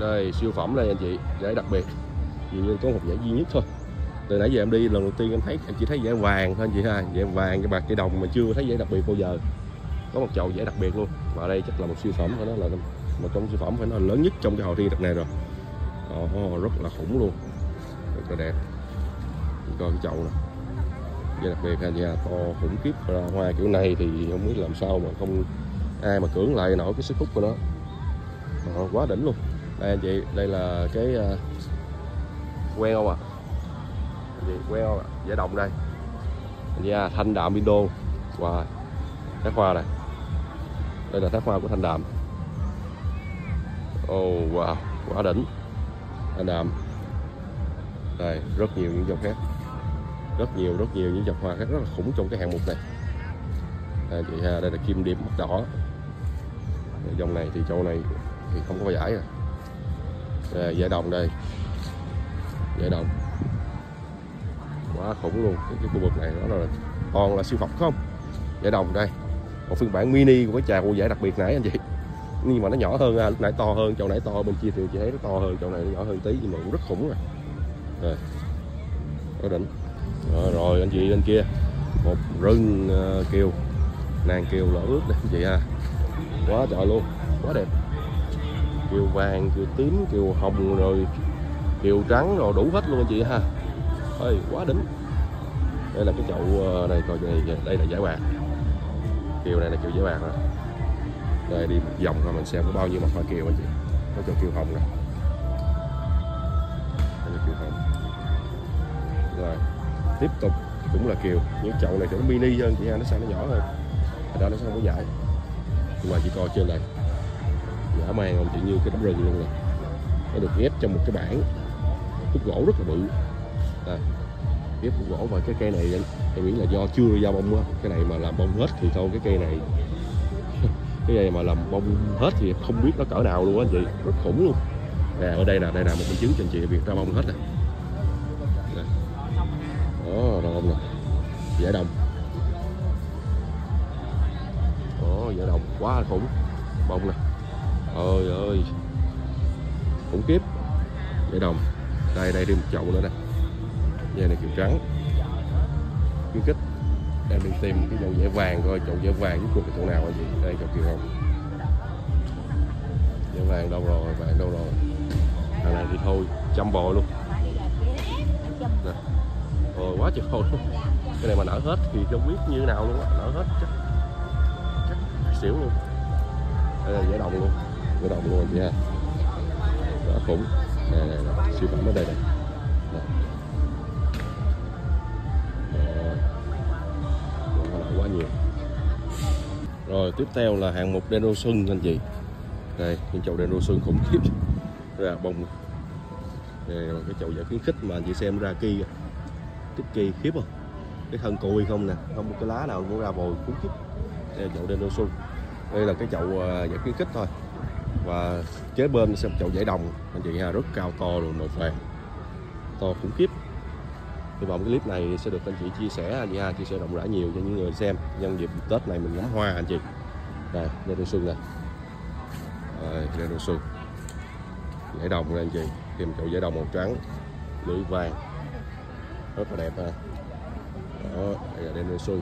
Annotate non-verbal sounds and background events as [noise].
đây siêu phẩm đây anh chị giải đặc biệt. Dường như có một giải duy nhất thôi. Từ nãy giờ em đi lần đầu tiên em thấy em chỉ thấy giải vàng thôi anh chị ha. Giải vàng cái bạc cái đồng mà chưa thấy giải đặc biệt bao giờ. Có một chậu giải đặc biệt luôn. Và đây chắc là một siêu phẩm phải nói là một trong siêu phẩm phải nói là lớn nhất trong cái hội thi đợt này rồi. Oh, rất là khủng luôn. Rất là đẹp. Coi cái chậu này giải đặc biệt ha. Nhà to khủng khiếp ra hoa kiểu này thì không biết làm sao mà không ai mà cưỡng lại nổi cái sức hút của nó. Quá đỉnh luôn đây anh chị đây là cái ờ, uh, quen không ạ à? chị quen không ạ à? giải đồng đây nha thanh đạm window wow. Thác hoa này. Đây là thác hoa của thanh đạm. Oh wow. Quá đỉnh. Thanh đạm. Đây rất nhiều những dòng khác. Rất nhiều rất nhiều những dòng hoa khác rất là khủng trong cái hạng mục này. Đây, chị ha đây là kim điểm mắt đỏ. Dòng này thì chỗ này thì không có giải rồi à, đồng đây. Dạ đồng. Quá khủng luôn. Cái, cái khu vực này nó là toàn là siêu phẩm không? Dạ đồng đây. Một phiên bản mini của cái trà cô giải đặc biệt nãy anh chị. Nhưng mà nó nhỏ hơn à, lúc nãy to hơn chậu nãy to bên kia thì chị thấy nó to hơn chậu này nó nhỏ hơn tí nhưng mà cũng rất khủng rồi. Rồi có đỉnh. Rồi, rồi anh chị bên kia. Một rừng uh, kiều. Nàng kiều lỡ ướt đây anh chị ha. Quá trời luôn. Quá đẹp kiều vàng kiều tím kiều hồng rồi kiều trắng rồi đủ hết luôn anh chị ha. Ơi quá đỉnh. Đây là cái chậu ờ, này coi này, đây là giải bạc kiều này là kiều giải bạc rồi. Đây, đi một vòng rồi mình xem có bao nhiêu mặt hoa kiều anh chị. Có chậu kiều hồng nè. Đây là kiều hồng. Rồi, tiếp tục cũng là kiều những chậu này thì nó mini hơn chị ha, nó sao nó nhỏ hơn. Ở đó nó sao không có giải nhưng mà chị coi trên này dã man không chị như cái đống rừng luôn rồi nó được ghép trong một cái bảng. Khúc gỗ rất là bự. À, ghép khúc gỗ và cái cây này em nghĩ là do chưa ra bông á. Cái này mà làm bông hết thì thôi cái cây này. [laughs] Cái này mà làm bông hết thì không biết nó cỡ nào luôn á anh chị. Rất khủng luôn. Nè ở đây là đây là một minh chứng cho anh chị việc ra bông hết này đó ra bông nè. Dễ đồng. Đó dễ đồng. Quá khủng. Bông nè ôi ơi. Khủng khiếp. Để đồng. Đây đây thêm một chậu nữa nè dây này kiểu trắng. Khuyến khích em đi tìm cái chậu dẻ vàng coi chậu dẻ vàng cuối cùng là chậu nào anh chị đây chậu kiểu hồng. Dẻ vàng đâu rồi vàng đâu rồi. Thằng này thì thôi chăm bò luôn. Nè. Ôi, quá trời luôn cái này mà nở hết thì không biết như thế nào luôn á. Nở hết chắc. Chắc xỉu luôn. Đây là dẻ đồng luôn cái đồng luôn nha, chị ha quá khủng này này, này. siêu phẩm ở đây này. Quá nhiều. Rồi tiếp theo là hạng mục đen xuân anh chị. Đây những chậu đen xuân khủng khiếp. Ra bông. Đây là cái chậu giải khuyến khích mà anh chị xem ra kia. Tích kỳ khiếp không? Cái thân cùi không nè không một cái lá nào cũng ra bồi khủng khiếp. Đây là chậu đen xuân. Đây là cái chậu à, giải khuyến khích thôi và kế bên xem chậu giải đồng. Anh chị ha rất cao to luôn, màu vàng. To khủng khiếp. Hy vọng cái clip này sẽ được anh chị chia sẻ, anh chị ha chia sẻ rộng rãi nhiều cho những người xem. Nhân dịp tết này mình ngắm hoa, anh chị. Đây đây đô xuân này đây đô xuân. Giải đồng anh chị. Thêm chậu giải đồng màu trắng. Lưỡi vàng. Rất là đẹp ha. Đó, đây là đen đô xuân.